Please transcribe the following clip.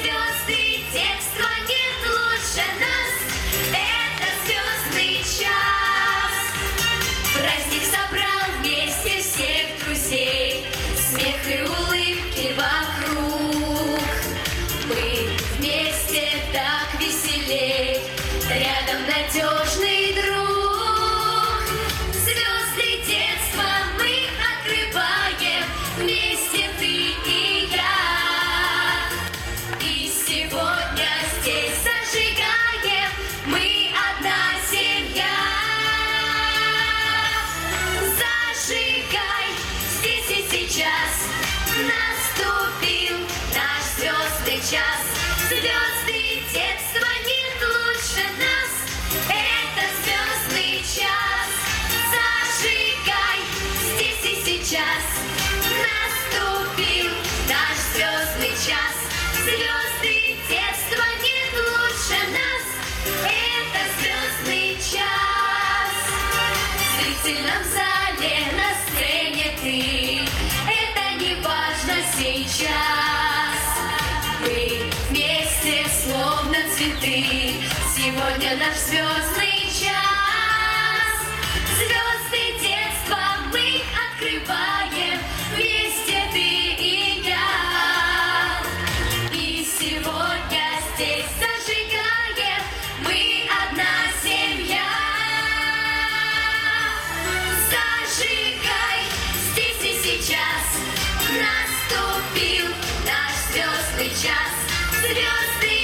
звезды, тех, нет лучше нас, это звездный час. Праздник собрал вместе всех друзей, смех и улыбки вокруг. Мы вместе так веселей, рядом надежно. Наступил наш звездный час. Звезды детства нет лучше нас. Это звездный час. Зажигай здесь и сейчас. Наступил наш звездный час. Звезды детства нет лучше нас. Это звездный час. В зрительном зале на сцене ты сейчас Мы вместе словно цветы. Сегодня наш звездный час. Звезды Наступил наш звездный час Звезды